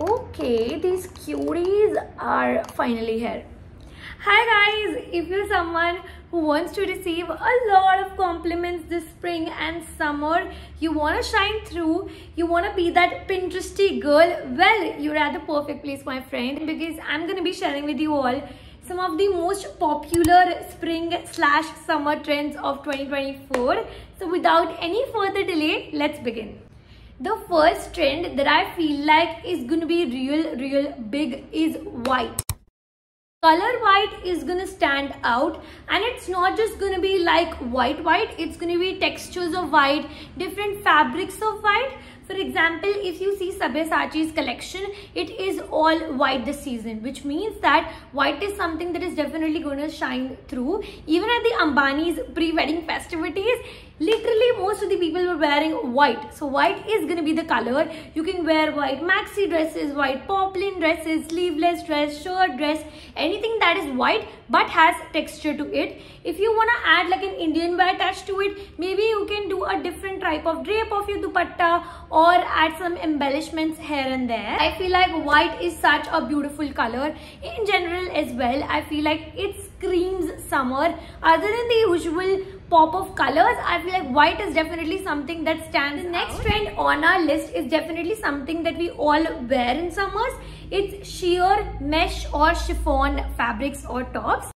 Okay, these cuties are finally here. Hi guys, if you're someone who wants to receive a lot of compliments this spring and summer, you want to shine through, you want to be that Pinteresty girl, well, you're at the perfect place, my friend, because I'm going to be sharing with you all some of the most popular spring slash summer trends of 2024. So without any further delay, let's begin. The first trend that I feel like is going to be real, real big is white color white is gonna stand out and it's not just gonna be like white white it's gonna be textures of white different fabrics of white for example, if you see Sabyasachi's collection, it is all white this season, which means that white is something that is definitely going to shine through. Even at the Ambani's pre-wedding festivities, literally most of the people were wearing white. So white is going to be the color. You can wear white maxi dresses, white poplin dresses, sleeveless dress, shirt dress, anything that is white but has texture to it. If you want to add like an Indian wear touch to it, maybe you can do a different type of drape of your dupatta or add some embellishments here and there. I feel like white is such a beautiful color in general as well. I feel like it screams summer. Other than the usual pop of colors, I feel like white is definitely something that stands. The next out. trend on our list is definitely something that we all wear in summers. It's sheer mesh or chiffon fabrics or tops.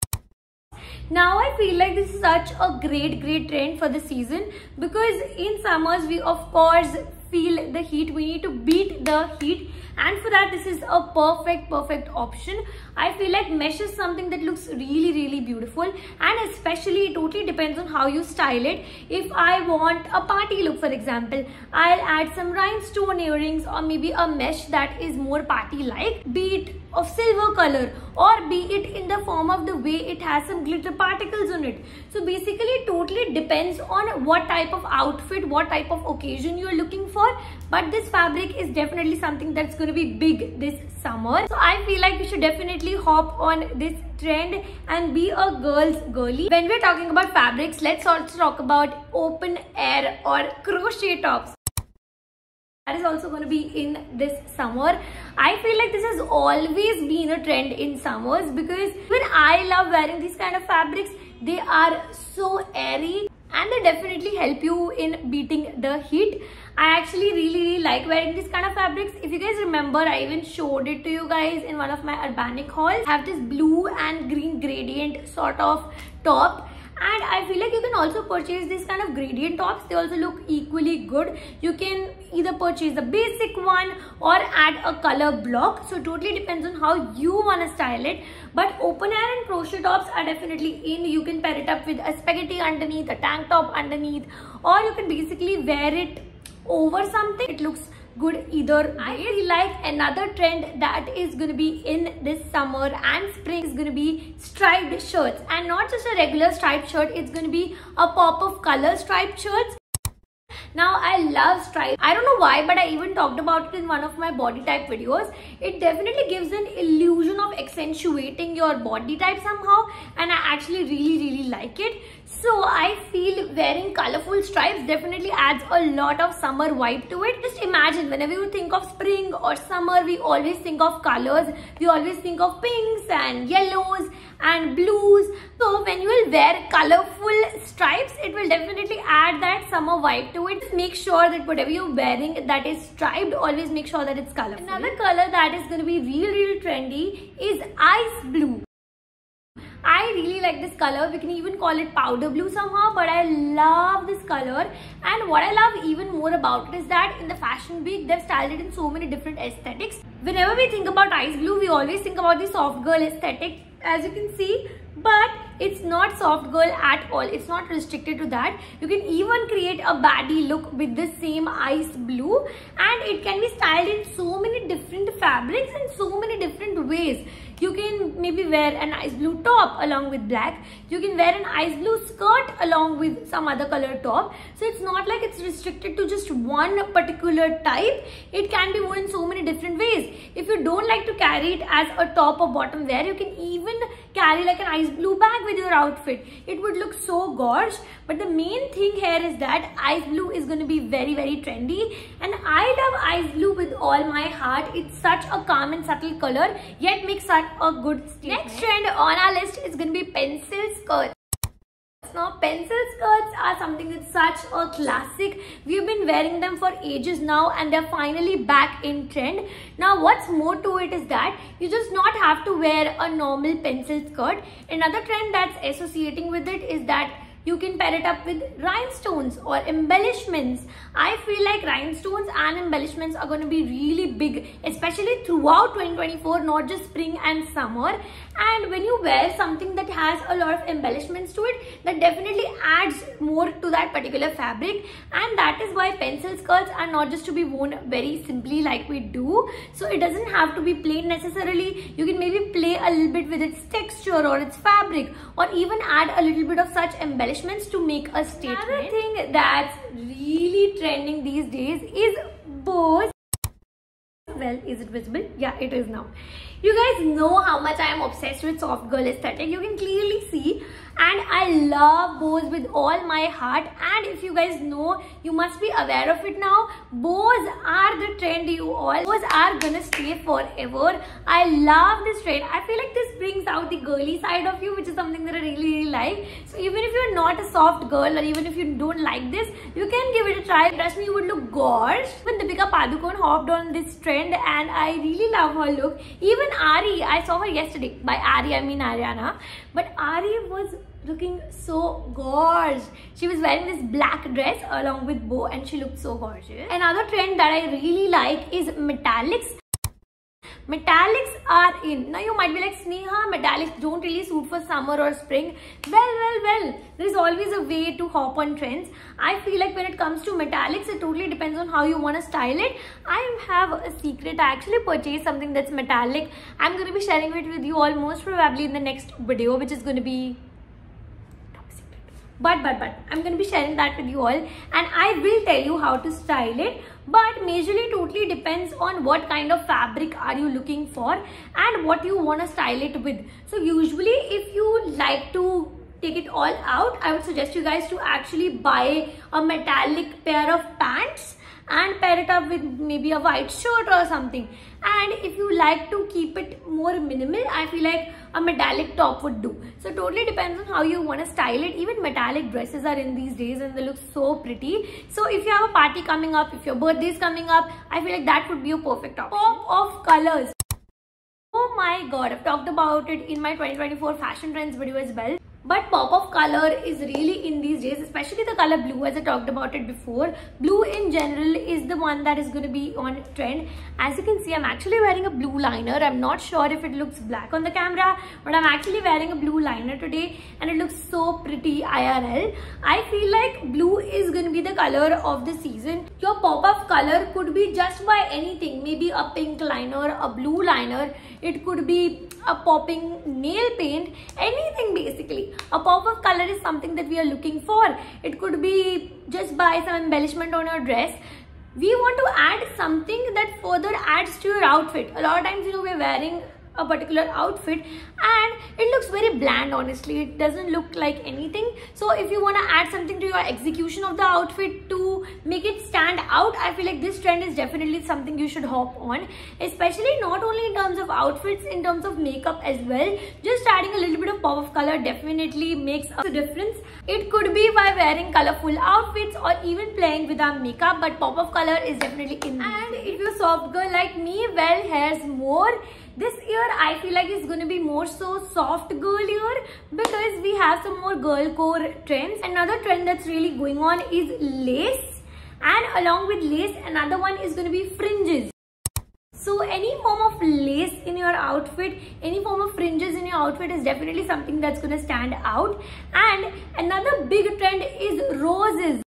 Now I feel like this is such a great great trend for the season because in summers we of course feel the heat we need to beat the heat and for that this is a perfect perfect option. I feel like mesh is something that looks really really beautiful. And especially it totally depends on how you style it. If i want a party look for example i'll add some rhinestone earrings or maybe a mesh that is more party like be it of silver color or be it in the form of the way it has some glitter particles on it. So basically it totally depends on what type of outfit what type of occasion you're looking for. But this fabric is definitely something that's to be big this summer. So i feel like we should definitely hop on this trend and be a girl's girly when we're talking about fabrics let's also talk about open air or crochet tops. That is also going to be in this summer. I feel like this has always been a trend in summers because when i love wearing these kind of fabrics. They are so airy and they definitely help you in beating the heat I actually really, really like wearing these kind of fabrics. If you guys remember, I even showed it to you guys in one of my urbanic hauls. I have this blue and green gradient sort of top. And I feel like you can also purchase these kind of gradient tops. They also look equally good. You can either purchase the basic one or add a color block. So totally depends on how you want to style it. But open air and crochet tops are definitely in. You can pair it up with a spaghetti underneath a tank top underneath or you can basically wear it over something it looks good either I really like another trend that is going to be in this summer and spring is going to be striped shirts and not just a regular striped shirt it's going to be a pop of color striped shirts now I love stripes I don't know why but I even talked about it in one of my body type videos. It definitely gives an illusion of accentuating your body type somehow and I actually really really like it. So I feel wearing colorful stripes definitely adds a lot of summer vibe to it. Just imagine whenever you think of spring or summer we always think of colors. We always think of pinks and yellows and blues. So when you will wear colorful stripes, it will definitely add that summer vibe to it. Just make sure that whatever you're wearing that is striped, always make sure that it's colorful. Another color that is going to be real, real trendy is ice blue. I really like this color. We can even call it powder blue somehow, but I love this color. And what I love even more about it is that in the fashion week, they've styled it in so many different aesthetics. Whenever we think about ice blue, we always think about the soft girl aesthetic as you can see but it's not soft girl at all it's not restricted to that you can even create a baddie look with the same ice blue and it can be styled in so many different fabrics and so many different ways you can maybe wear an ice blue top along with black. You can wear an ice blue skirt along with some other color top. So it's not like it's restricted to just one particular type. It can be worn in so many different ways. If you don't like to carry it as a top or bottom wear you can even carry like an ice blue bag with your outfit. It would look so gorge. But the main thing here is that ice blue is going to be very very trendy. And I love ice blue with all my heart. It's such a calm and subtle color yet makes such a good statement. Next trend on our list is going to be pencil skirts. Now pencil skirts are something that's such a classic. We've been wearing them for ages now and they're finally back in trend. Now what's more to it is that you just not have to wear a normal pencil skirt. Another trend that's associating with it is that you can pair it up with rhinestones or embellishments. I feel like rhinestones and embellishments are going to be really big, especially throughout 2024, not just spring and summer. And when you wear something that has a lot of embellishments to it, that definitely adds more to that particular fabric. And that is why pencil skirts are not just to be worn very simply like we do. So it doesn't have to be plain necessarily. You can maybe play a little bit with its texture or its fabric or even add a little bit of such embellishment embellishments to make a statement. Another thing that's really trending these days is bows. Well, is it visible? Yeah, it is now. You guys know how much I am obsessed with soft girl aesthetic. You can clearly see. And I love bows with all my heart. And if you guys know you must be aware of it now. Bows are the trend you all bows are gonna stay forever. I love this trend. I feel like this brings out the girly side of you which is something that I really really like. So even if you're not a soft girl or even if you don't like this you can give it a try. Trust me you would look gorgeous. when Deepika Padukone hopped on this trend and I really love her look even Ari I saw her yesterday by Ari I mean Ariana but Ari was looking so gorgeous. She was wearing this black dress along with bow and she looked so gorgeous. Another trend that I really like is metallics. Metallics are in. Now you might be like, Sneha, metallics don't really suit for summer or spring. Well, well, well, there's always a way to hop on trends. I feel like when it comes to metallics, it totally depends on how you want to style it. I have a secret. I actually purchased something that's metallic. I'm going to be sharing it with you all most probably in the next video, which is going to be but but but i'm going to be sharing that with you all and i will tell you how to style it but majorly totally depends on what kind of fabric are you looking for and what you want to style it with. So usually if you like to take it all out i would suggest you guys to actually buy a metallic pair of pants and pair it up with maybe a white shirt or something. And if you like to keep it more minimal i feel like a metallic top would do. So totally depends on how you want to style it. Even metallic dresses are in these days and they look so pretty. So if you have a party coming up if your birthday is coming up i feel like that would be a perfect option pop of colors. Oh my god i've talked about it in my 2024 fashion trends video as well but pop of color is really in these days especially the color blue as i talked about it before. Blue in general is the one that is going to be on trend. As you can see i'm actually wearing a blue liner. I'm not sure if it looks black on the camera but i'm actually wearing a blue liner today and it looks so pretty irl i feel like blue is going to be the color of the season. Your pop of color could be just by anything. Maybe a pink liner a blue liner it could be a popping nail paint anything basically. A pop of color is something that we are looking for. It could be just buy some embellishment on your dress. We want to add something that further adds to your outfit. A lot of times you know we're wearing a particular outfit and it looks very bland honestly. It doesn't look like anything. So if you want to add something to your execution of the outfit to make it stand out i feel like this trend is definitely something you should hop on. Especially not only in terms of outfits in terms of makeup as well. Just adding a little bit of pop of color definitely makes a difference. It could be by wearing colorful outfits or even playing with our makeup but pop of color is definitely in. And if you're soft girl like me well here's more this year I feel like it's going to be more so soft girl year because we have some more girl core trends. Another trend that's really going on is lace and along with lace another one is going to be fringes. So any form of lace in your outfit, any form of fringes in your outfit is definitely something that's going to stand out. And another big trend is roses.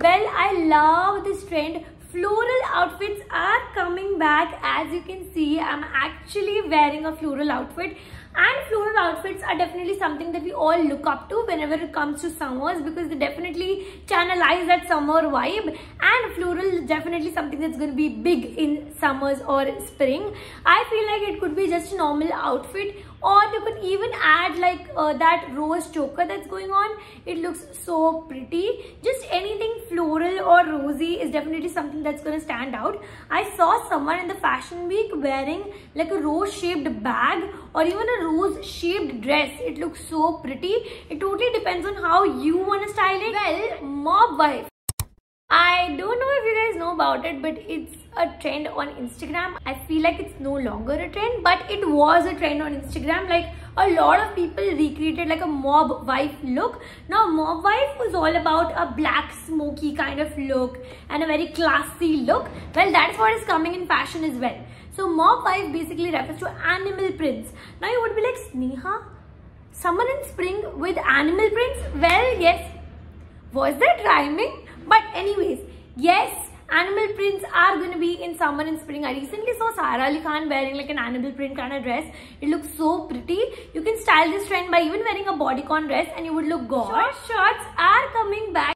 Well, I love this trend floral outfits are coming back. As you can see i'm actually wearing a floral outfit. And floral outfits are definitely something that we all look up to whenever it comes to summers because they definitely channelize that summer vibe. And floral is definitely something that's going to be big in summers or spring. I feel like it could be just a normal outfit or you could even add like uh, that rose choker that's going on. It looks so pretty. Just anything floral or rosy is definitely something that's going to stand out. I saw someone in the fashion week wearing like a rose shaped bag or even a rose shaped dress. It looks so pretty. It totally depends on how you want to style it. Well mob wife. I don't know if you guys know about it, but it's a trend on Instagram. I feel like it's no longer a trend, but it was a trend on Instagram. Like a lot of people recreated like a mob wife look. Now mob wife was all about a black smoky kind of look and a very classy look. Well, that's what is coming in fashion as well. So mob wife basically refers to animal prints. Now you would be like, Sneha, summer and spring with animal prints? Well, yes. Was that rhyming? But anyways, yes, animal prints are going to be in summer and spring. I recently saw Sara Ali Khan wearing like an animal print kind of dress. It looks so pretty. You can style this trend by even wearing a bodycon dress and you would look gorgeous. Short shorts are coming back.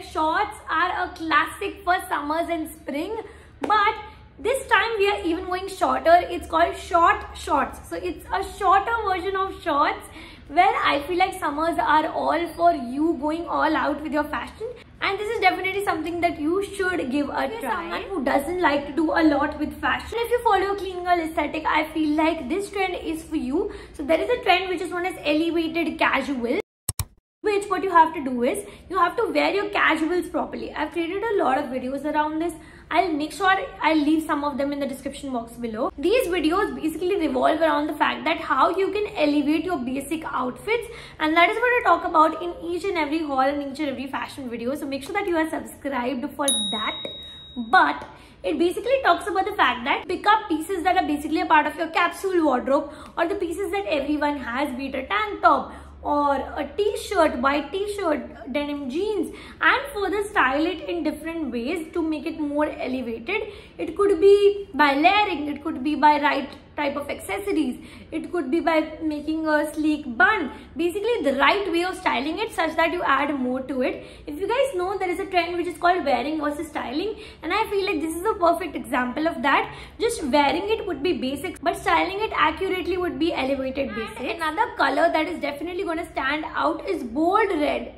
Shorts are a classic for summers and spring. But this time we are even going shorter. It's called short shorts. So it's a shorter version of shorts well, I feel like summers are all for you going all out with your fashion and this is definitely something that you should give a try. Someone who doesn't like to do a lot with fashion. If you follow a clean girl aesthetic, I feel like this trend is for you. So there is a trend which is known as elevated casual which what you have to do is you have to wear your casuals properly i've created a lot of videos around this I'll make sure I'll leave some of them in the description box below. These videos basically revolve around the fact that how you can elevate your basic outfits and that is what I talk about in each and every haul and each and every fashion video. So make sure that you are subscribed for that. But it basically talks about the fact that pick up pieces that are basically a part of your capsule wardrobe or the pieces that everyone has, be it a tank top or a t-shirt, white t-shirt, denim jeans and further style it in different ways to make it more elevated. It could be by layering, it could be by right type of accessories. It could be by making a sleek bun. Basically the right way of styling it such that you add more to it. If you guys know there is a trend which is called wearing versus styling and I feel like this is a perfect example of that. Just wearing it would be basic but styling it accurately would be elevated basic. Another color that is definitely going to stand out is bold red.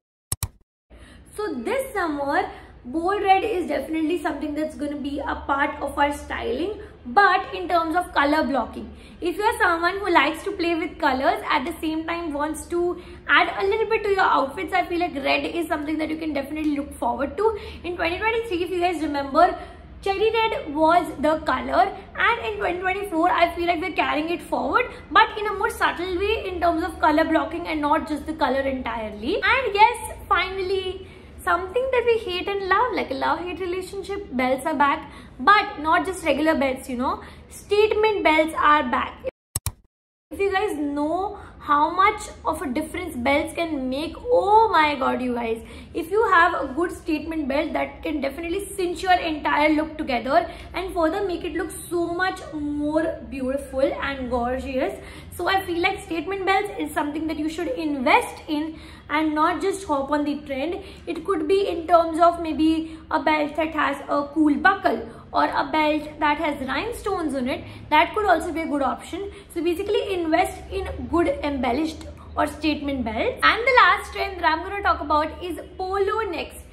So this summer bold red is definitely something that's going to be a part of our styling but in terms of color blocking if you are someone who likes to play with colors at the same time wants to add a little bit to your outfits i feel like red is something that you can definitely look forward to. In 2023 if you guys remember cherry red was the color and in 2024 i feel like we're carrying it forward but in a more subtle way in terms of color blocking and not just the color entirely. And yes finally something that we hate and love like a love hate relationship belts are back but not just regular belts you know. Statement belts are back. If you guys know how much of a difference belts can make. Oh my god you guys. If you have a good statement belt that can definitely cinch your entire look together and further make it look so much more beautiful and gorgeous. So i feel like statement belts is something that you should invest in and not just hop on the trend. It could be in terms of maybe a belt that has a cool buckle or a belt that has rhinestones on it that could also be a good option so basically invest in good embellished or statement belts and the last trend that i'm going to talk about is polo necks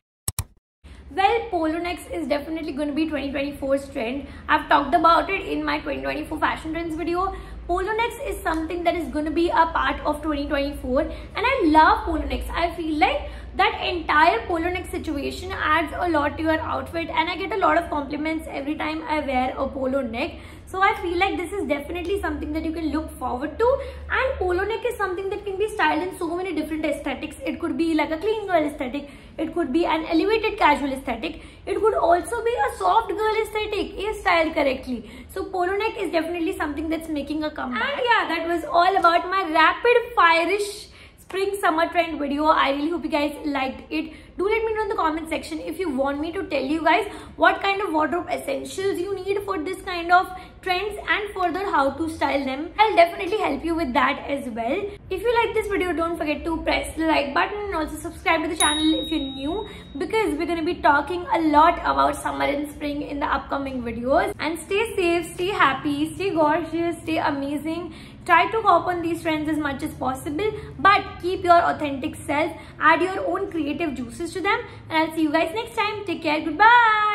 well, polo necks is definitely going to be 2024's trend. I've talked about it in my 2024 fashion trends video. Polo necks is something that is going to be a part of 2024 and I love polo necks. I feel like that entire polo neck situation adds a lot to your outfit and I get a lot of compliments every time I wear a polo neck. So I feel like this is definitely something that you can look forward to and polo neck is something that can be styled in so many different aesthetics. It could be like a clean girl aesthetic. It could be an elevated casual aesthetic. It could also be a soft girl aesthetic if styled correctly. So polo neck is definitely something that's making a comeback. And yeah, that was all about my rapid fire-ish spring summer trend video. I really hope you guys liked it. Do let me know in the comment section if you want me to tell you guys what kind of wardrobe essentials you need for this kind of trends and further how to style them. I'll definitely help you with that as well. If you like this video don't forget to press the like button and also subscribe to the channel if you're new because we're going to be talking a lot about summer and spring in the upcoming videos. And stay safe stay happy stay gorgeous stay amazing try to hop on these trends as much as possible but keep your authentic self add your own creative juices to them and i'll see you guys next time. Take care. Goodbye